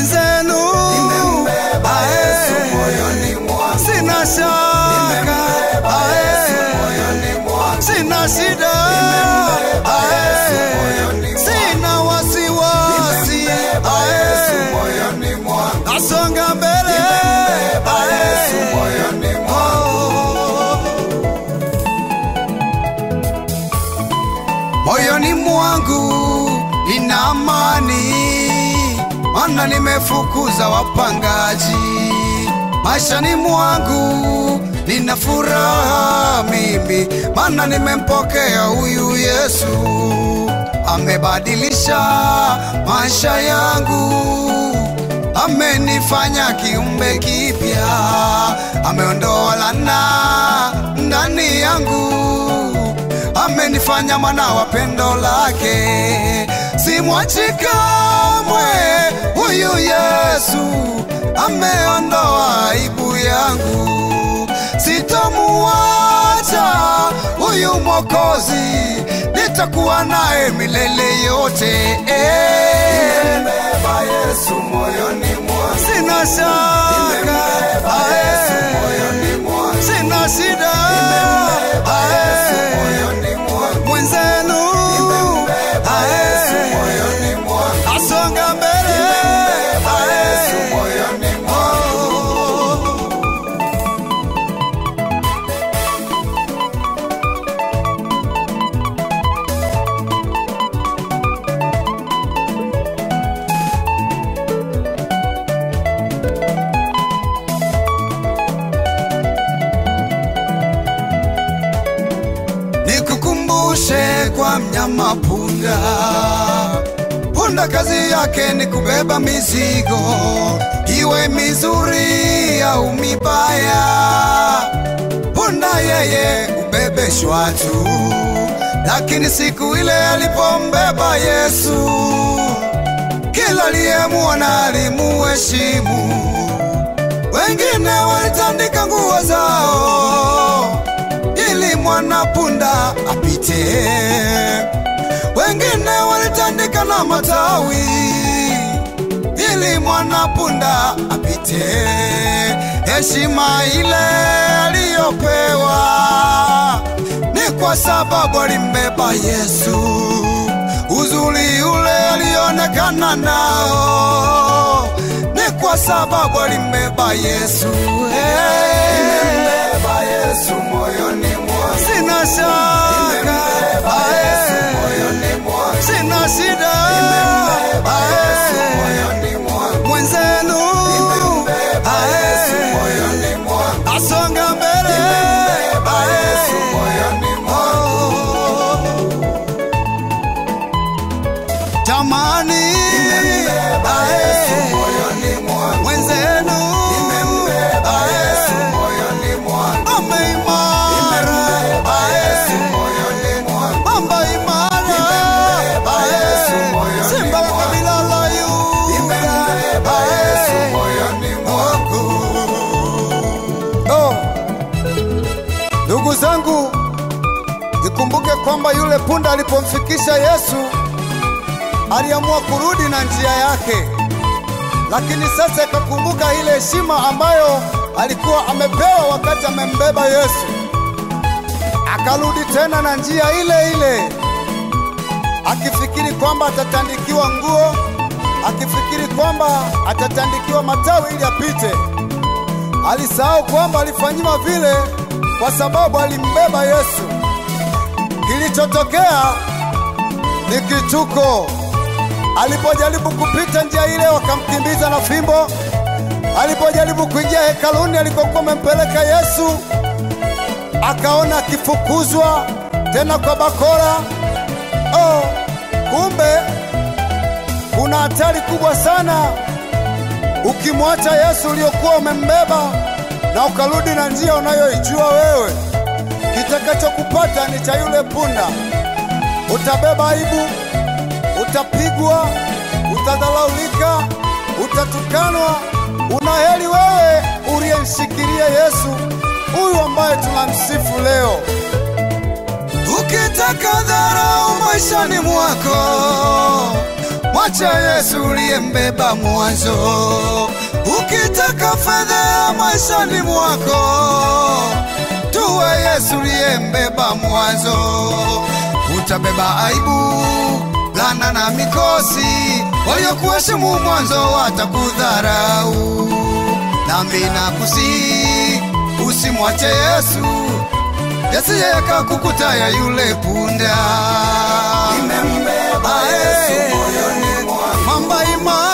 mwenzenu. Sina shaka. Sina shida. Sina wasiwasi. Nasonga mbele. Moyoni mwangu. ina mwangu nina amani, mana nimefukuza wapangaji. Maishani mwangu nina furaha mimi, mana nimempokea huyu Yesu. Amebadilisha maisha yangu, amenifanya kiumbe kipya, ameondoa lana ndani yangu amenifanya mwana wa pendo lake, simwachi kamwe. Huyu Yesu ameondoa aibu yangu, sitamuacha huyu Mwokozi, nitakuwa naye milele yote. Eh, Nimebeba Yesu moyoni mwangu. sina shaka kwa mnyama punda. Punda kazi yake ni kubeba mizigo, iwe mizuri au mibaya. Punda yeye hubebeshwa tu, lakini siku ile alipombeba Yesu, kila aliyemwona alimuheshimu. Wengine walitandika nguo zao ili mwana punda apite, wengine walitandika na matawi ili mwana punda apite. Heshima ile aliyopewa ni kwa sababu alimbeba Yesu, uzuri ule alionekana nao ni kwa sababu alimbeba Yesu. Hey. Alimbeba Yesu moyoni mwangu. Kwamba yule punda alipomfikisha Yesu aliamua kurudi na njia yake, lakini sasa ikakumbuka ile heshima ambayo alikuwa amepewa wakati amembeba Yesu, akarudi tena na njia ile ile, akifikiri kwamba atatandikiwa nguo, akifikiri kwamba atatandikiwa matawi ili apite. Alisahau kwamba alifanyiwa vile kwa sababu alimbeba Yesu. Kilichotokea ni kichuko. Alipojaribu kupita njia ile, wakamkimbiza na fimbo. Alipojaribu kuingia hekaluni alikokuwa amempeleka Yesu, akaona akifukuzwa tena kwa bakora. Oh, kumbe kuna hatari kubwa sana ukimwacha Yesu uliokuwa umembeba na ukarudi na njia unayoijua wewe, kitakachokupata ni cha yule punda. Utabeba aibu, utapigwa, utadhalaulika, utatukanwa. Unaheri wewe uliyemshikilia Yesu huyu ambaye tunamsifu leo. Ukitaka dharau maishani mwako, mwacha Yesu uliyembeba mwanzo. Ukitaka fedha maishani mwako, Yesu uliyembeba mwanzo. Utabeba aibu, lana na mikosi, waliokuheshimu mwanzo watakudharau. Nami nakusihi usimwache Yesu, yasije yakakukutaya yule punda. Nimembeba Yesu moyoni mwangu. mamba imara,